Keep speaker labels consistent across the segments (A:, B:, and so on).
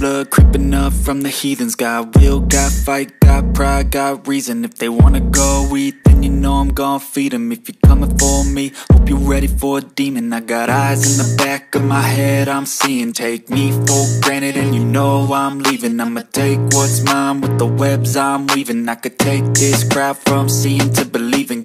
A: blood creeping up from the heathens. Got will, got fight, got pride, got reason. If they wanna go eat, then you know I'm gon' feed them If you're coming for me, hope you're ready for a demon. I got eyes in the back of my head, I'm seeing. Take me for granted and you know I'm leaving. I'ma take what's mine with the webs I'm weaving. I could take this crowd from seeing to believing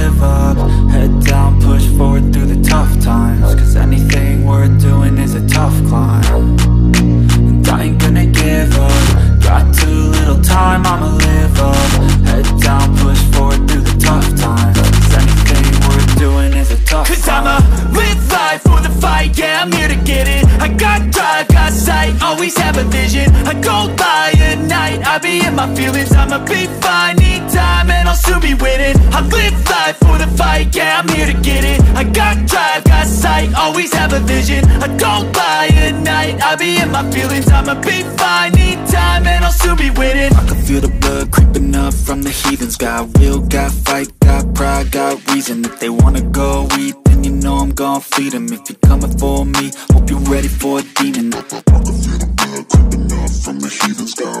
A: Cause I'ma live
B: life for the fight, yeah, I'm here to get it. I got drive, got sight, always have a vision. I go by at night, I be in my feelings. I'ma be fine, need time, and I'll soon be winning. I live life for the fight, yeah, I'm here to get it. I got drive, got sight, always have a vision. I go by at night, I be in my feelings. I'ma be fine, I'll soon be winning.
A: I can feel the blood creeping up from the heathens. Got will, got fight, got pride, got reason. If they wanna go eat, then you know I'm gon' feed them If you're coming for me, hope you're ready for a demon.
C: I can feel the blood creeping up from the heathens. Got got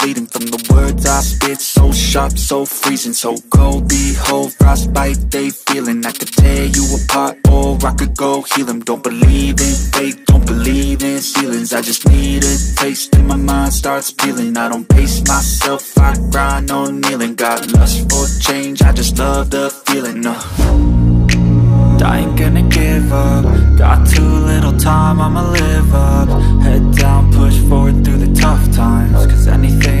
A: Spit, so sharp, so freezing So cold, behold, frostbite they feeling. I could tear you apart or I could go heal them Don't believe in fate, don't believe in ceilings. I just need a taste and my mind starts peeling. I don't pace myself, I grind on kneeling. Got lust for change, I just love the feeling uh. I ain't gonna give up. Got too little time, I'ma live up. Head down, push forward through the tough times Cause anything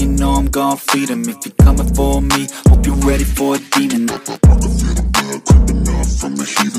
A: you know I'm gon' feed them If you're coming for me, hope you're ready for a demon.
C: I can feel the blood creeping up from the heathens